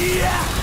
Yeah!